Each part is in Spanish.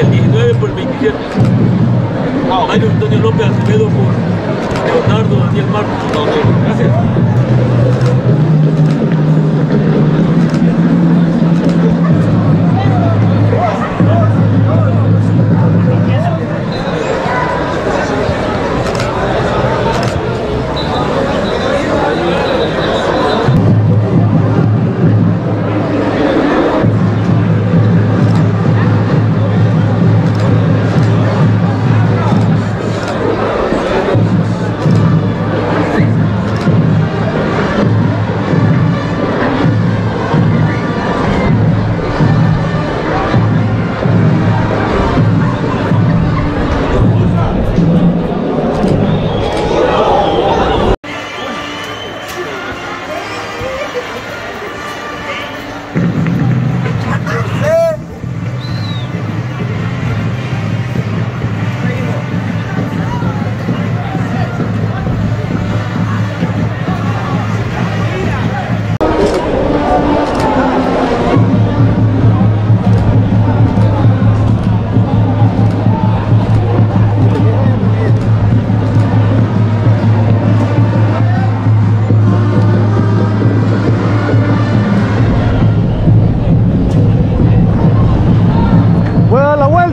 el 19 por el 27. Mario Antonio López Acevedo por Leonardo Daniel Marcos. Gracias.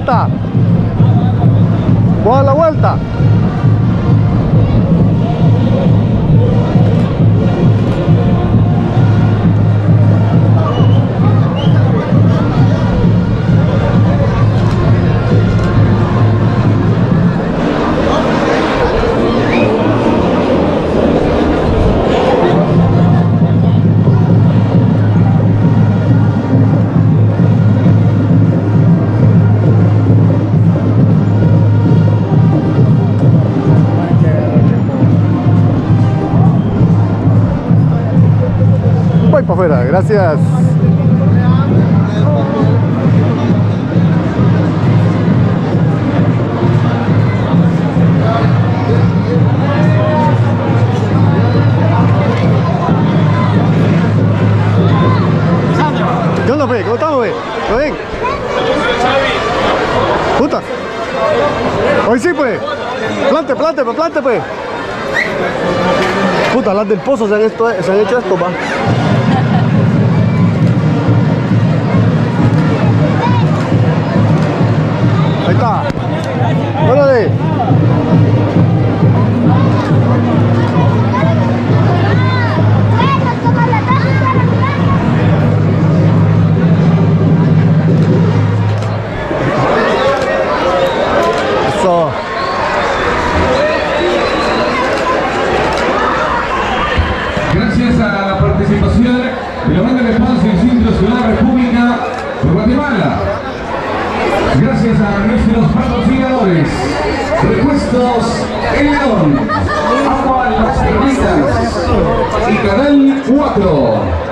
Vuelta. Voy a dar la vuelta. Para afuera, gracias. ¿Qué onda? ¿Cómo estamos, pe? ¿Todo bien? Puta. Hoy sí, pues. Plante, plante, pues, plante, pues. Puta, las del pozo se han, esto- se han hecho esto, pa. Ahí está. Órale. Gracias a la participación de la banda de Espacio y Centro Ciudad República de Guatemala. Gracias a nuestros patrocinadores. Repuestos El León, Agua Las Perlitas y Canal 4.